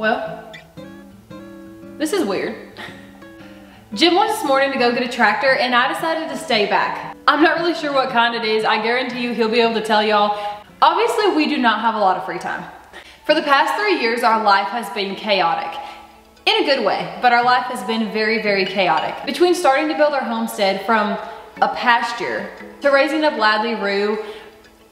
Well, this is weird. Jim went this morning to go get a tractor and I decided to stay back. I'm not really sure what kind it is. I guarantee you he'll be able to tell y'all. Obviously, we do not have a lot of free time. For the past three years, our life has been chaotic. In a good way, but our life has been very, very chaotic. Between starting to build our homestead from a pasture to raising up Ladley Rue,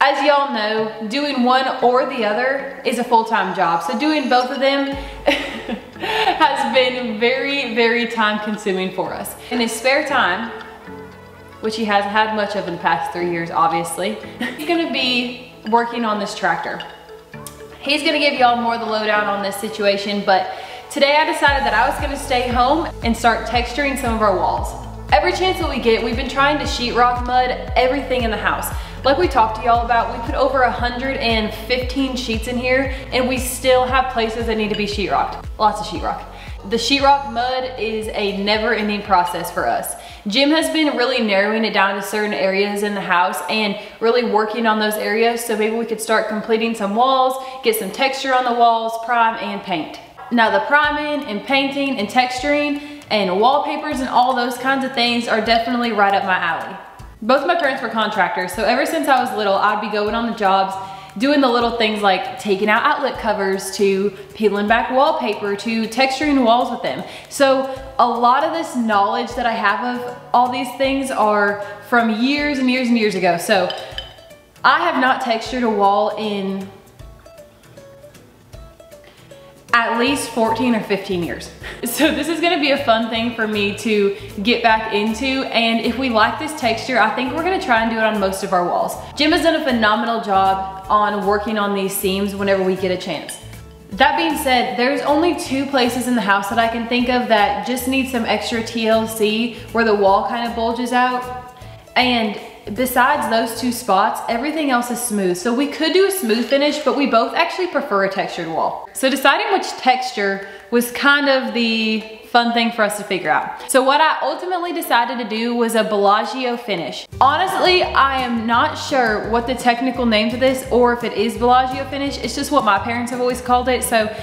as y'all know, doing one or the other is a full-time job. So doing both of them has been very, very time consuming for us. In his spare time, which he hasn't had much of in the past three years, obviously, he's gonna be working on this tractor. He's gonna give y'all more of the lowdown on this situation, but today I decided that I was gonna stay home and start texturing some of our walls. Every chance that we get, we've been trying to sheetrock mud everything in the house. Like we talked to y'all about, we put over 115 sheets in here and we still have places that need to be sheetrocked. Lots of sheetrock. The sheetrock mud is a never ending process for us. Jim has been really narrowing it down to certain areas in the house and really working on those areas so maybe we could start completing some walls, get some texture on the walls, prime and paint. Now the priming and painting and texturing and wallpapers and all those kinds of things are definitely right up my alley. Both my parents were contractors, so ever since I was little, I'd be going on the jobs, doing the little things like taking out outlet covers to peeling back wallpaper to texturing walls with them. So a lot of this knowledge that I have of all these things are from years and years and years ago. So I have not textured a wall in at least 14 or 15 years. So this is gonna be a fun thing for me to get back into and if we like this texture, I think we're gonna try and do it on most of our walls. Jim has done a phenomenal job on working on these seams whenever we get a chance. That being said, there's only two places in the house that I can think of that just need some extra TLC where the wall kind of bulges out. And besides those two spots, everything else is smooth. So we could do a smooth finish, but we both actually prefer a textured wall. So deciding which texture was kind of the fun thing for us to figure out. So what I ultimately decided to do was a Bellagio finish. Honestly, I am not sure what the technical name for this or if it is Bellagio finish. It's just what my parents have always called it. So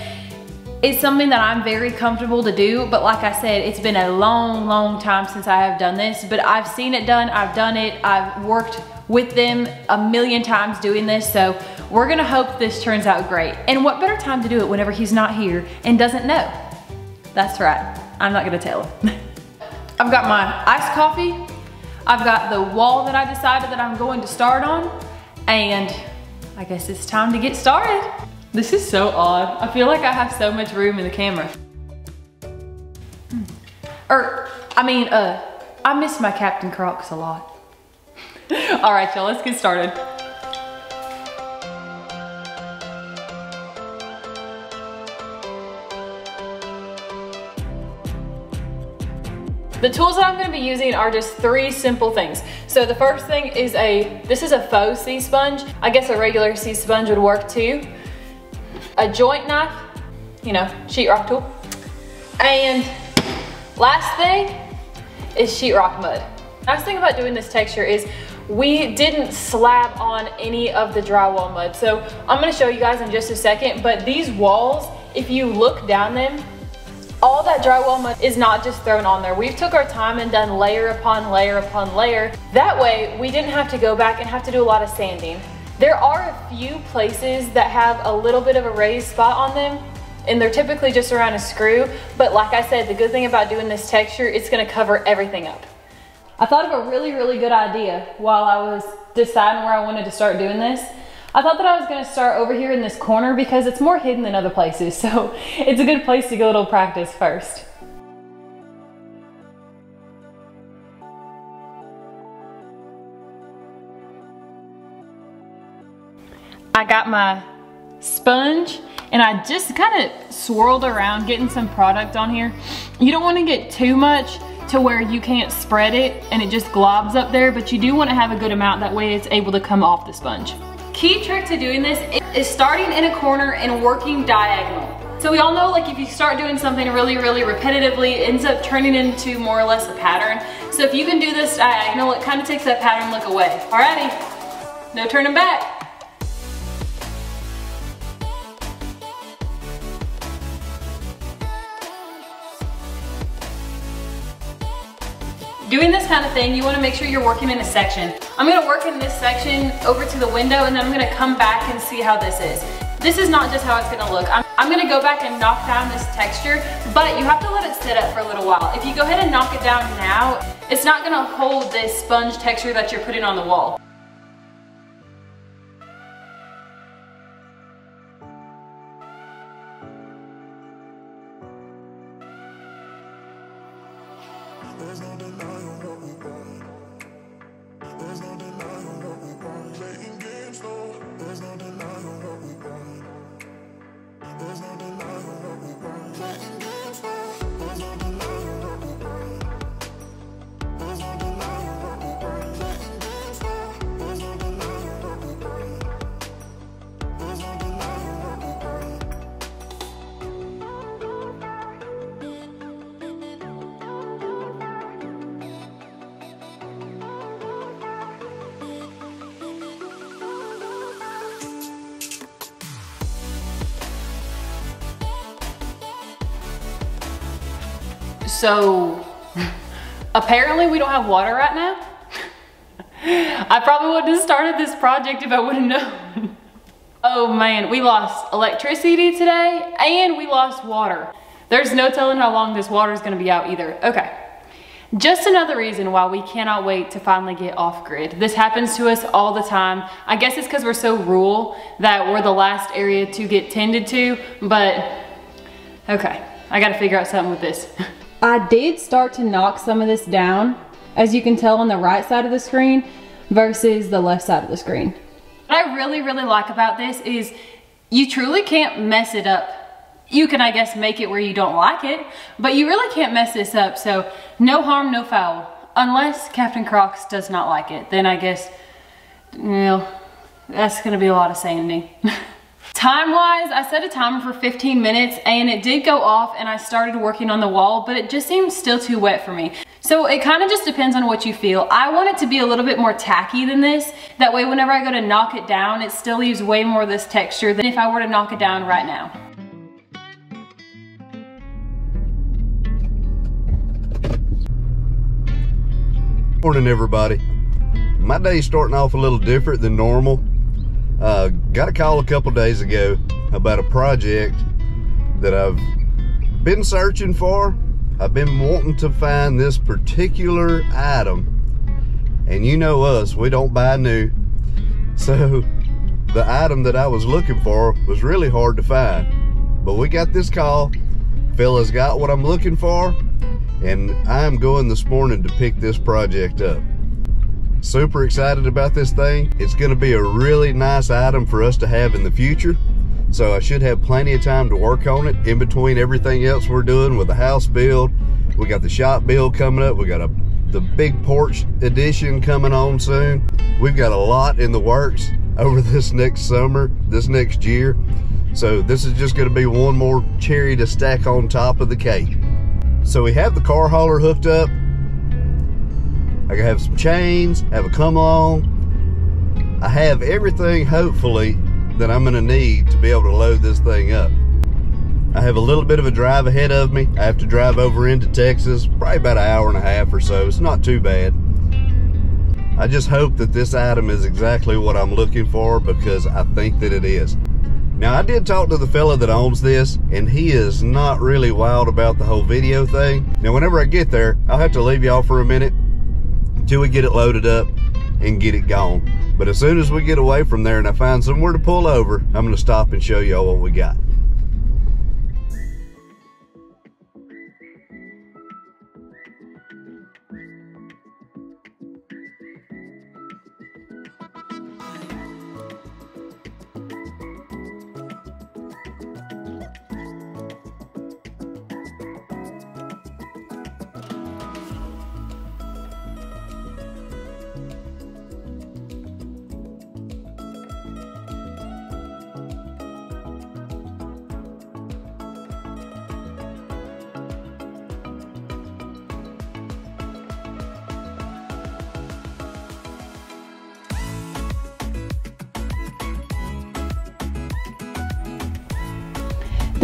it's something that I'm very comfortable to do, but like I said, it's been a long, long time since I have done this, but I've seen it done, I've done it, I've worked with them a million times doing this, so we're gonna hope this turns out great. And what better time to do it whenever he's not here and doesn't know? That's right, I'm not gonna tell him. I've got my iced coffee, I've got the wall that I decided that I'm going to start on, and I guess it's time to get started. This is so odd. I feel like I have so much room in the camera. Hmm. Or, I mean, uh, I miss my Captain Crocs a lot. All right, y'all, let's get started. The tools that I'm gonna be using are just three simple things. So the first thing is a, this is a faux sea sponge. I guess a regular sea sponge would work too a joint knife, you know, sheetrock tool. And last thing is sheetrock mud. Nice thing about doing this texture is we didn't slab on any of the drywall mud. So I'm gonna show you guys in just a second, but these walls, if you look down them, all that drywall mud is not just thrown on there. We've took our time and done layer upon layer upon layer. That way, we didn't have to go back and have to do a lot of sanding. There are a few places that have a little bit of a raised spot on them and they're typically just around a screw. But like I said, the good thing about doing this texture, it's gonna cover everything up. I thought of a really, really good idea while I was deciding where I wanted to start doing this. I thought that I was gonna start over here in this corner because it's more hidden than other places. So it's a good place to get a little practice first. I got my sponge and I just kind of swirled around getting some product on here. You don't want to get too much to where you can't spread it and it just globs up there, but you do want to have a good amount, that way it's able to come off the sponge. Key trick to doing this is starting in a corner and working diagonal. So we all know like if you start doing something really, really repetitively, it ends up turning into more or less a pattern. So if you can do this diagonal, it kind of takes that pattern look away. Alrighty, no turning back. Doing this kind of thing, you wanna make sure you're working in a section. I'm gonna work in this section over to the window and then I'm gonna come back and see how this is. This is not just how it's gonna look. I'm, I'm gonna go back and knock down this texture, but you have to let it sit up for a little while. If you go ahead and knock it down now, it's not gonna hold this sponge texture that you're putting on the wall. There's no denying what we want. So, apparently we don't have water right now. I probably wouldn't have started this project if I would have known. oh man, we lost electricity today and we lost water. There's no telling how long this water is gonna be out either. Okay. Just another reason why we cannot wait to finally get off grid. This happens to us all the time. I guess it's because we're so rural that we're the last area to get tended to, but okay, I gotta figure out something with this. I did start to knock some of this down, as you can tell on the right side of the screen versus the left side of the screen. What I really, really like about this is you truly can't mess it up. You can, I guess, make it where you don't like it, but you really can't mess this up. So no harm, no foul. Unless Captain Crocs does not like it, then I guess, you know, that's gonna be a lot of sanding. Time wise, I set a timer for 15 minutes and it did go off and I started working on the wall, but it just seemed still too wet for me. So it kind of just depends on what you feel. I want it to be a little bit more tacky than this. That way whenever I go to knock it down, it still leaves way more of this texture than if I were to knock it down right now. Morning everybody. My day's starting off a little different than normal. Uh, got a call a couple days ago about a project that I've been searching for. I've been wanting to find this particular item. And you know us, we don't buy new. So the item that I was looking for was really hard to find. But we got this call. Fella's got what I'm looking for. And I'm going this morning to pick this project up super excited about this thing. It's gonna be a really nice item for us to have in the future. So I should have plenty of time to work on it in between everything else we're doing with the house build. We got the shop build coming up. We got a the big porch edition coming on soon. We've got a lot in the works over this next summer, this next year. So this is just gonna be one more cherry to stack on top of the cake. So we have the car hauler hooked up. I have some chains, have a come along. I have everything, hopefully, that I'm gonna need to be able to load this thing up. I have a little bit of a drive ahead of me. I have to drive over into Texas, probably about an hour and a half or so. It's not too bad. I just hope that this item is exactly what I'm looking for because I think that it is. Now I did talk to the fella that owns this and he is not really wild about the whole video thing. Now whenever I get there, I'll have to leave y'all for a minute until we get it loaded up and get it gone. But as soon as we get away from there and I find somewhere to pull over, I'm gonna stop and show y'all what we got.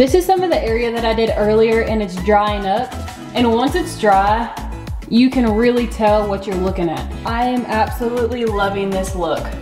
This is some of the area that I did earlier and it's drying up. And once it's dry, you can really tell what you're looking at. I am absolutely loving this look.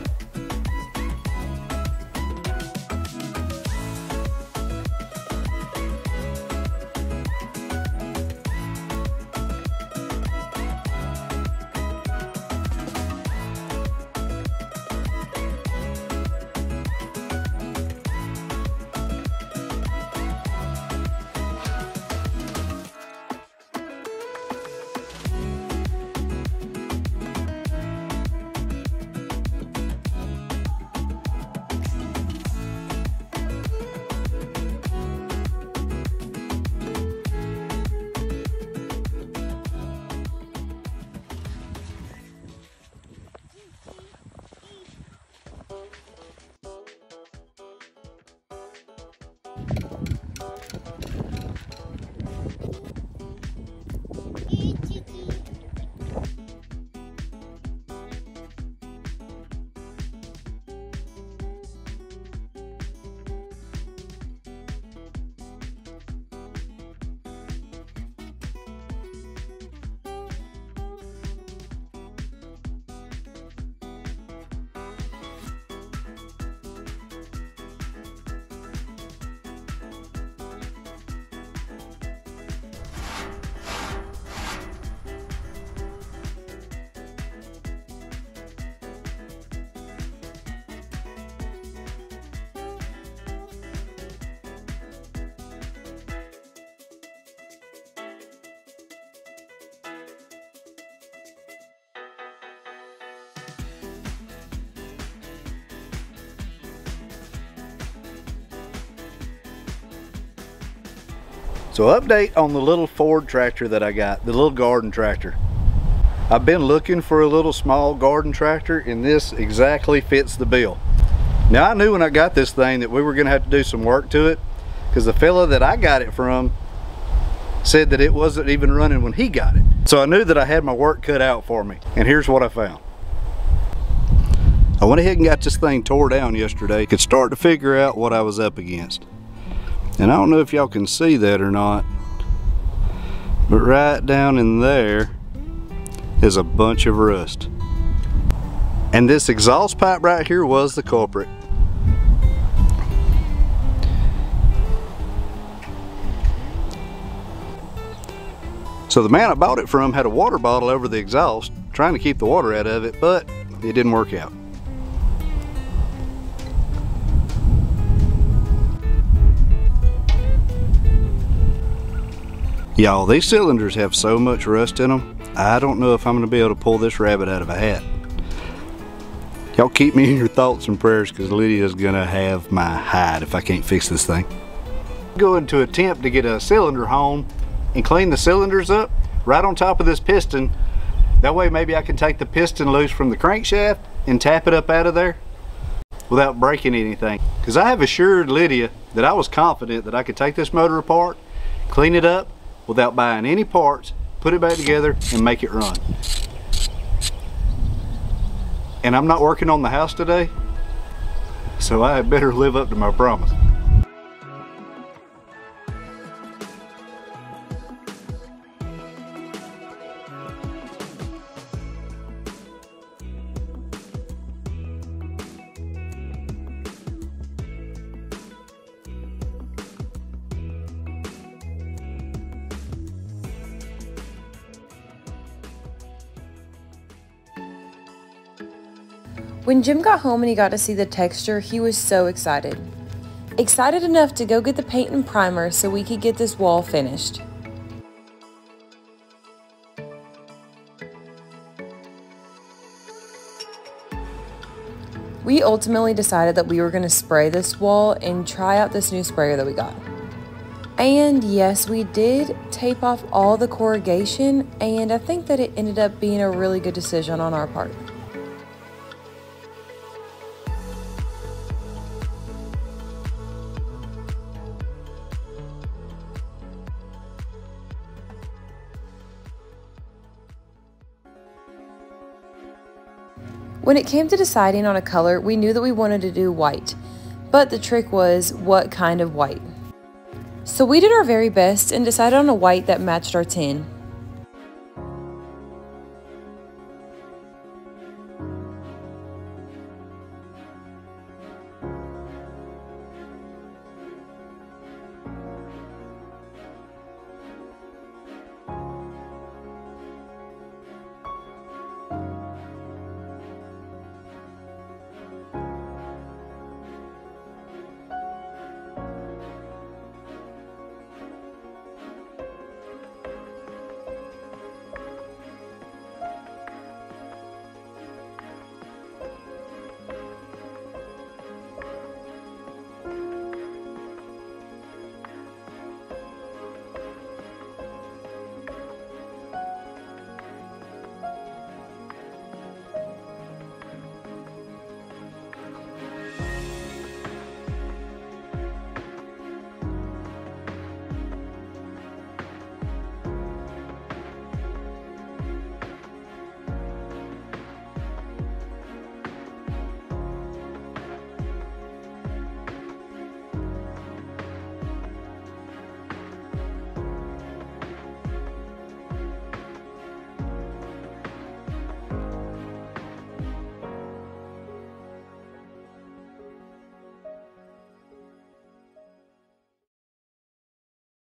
So update on the little Ford tractor that I got, the little garden tractor. I've been looking for a little small garden tractor and this exactly fits the bill. Now I knew when I got this thing that we were gonna have to do some work to it because the fella that I got it from said that it wasn't even running when he got it. So I knew that I had my work cut out for me. And here's what I found. I went ahead and got this thing tore down yesterday. Could start to figure out what I was up against. And I don't know if y'all can see that or not, but right down in there is a bunch of rust. And this exhaust pipe right here was the culprit. So the man I bought it from had a water bottle over the exhaust, trying to keep the water out of it, but it didn't work out. Y'all, these cylinders have so much rust in them, I don't know if I'm to be able to pull this rabbit out of a hat. Y'all keep me in your thoughts and prayers because Lydia's to have my hide if I can't fix this thing. Going to attempt to get a cylinder hone and clean the cylinders up right on top of this piston. That way maybe I can take the piston loose from the crankshaft and tap it up out of there without breaking anything. Because I have assured Lydia that I was confident that I could take this motor apart, clean it up, without buying any parts, put it back together and make it run. And I'm not working on the house today, so I had better live up to my promise. When Jim got home and he got to see the texture, he was so excited. Excited enough to go get the paint and primer so we could get this wall finished. We ultimately decided that we were going to spray this wall and try out this new sprayer that we got. And yes, we did tape off all the corrugation, and I think that it ended up being a really good decision on our part. When it came to deciding on a color, we knew that we wanted to do white, but the trick was what kind of white. So we did our very best and decided on a white that matched our tin.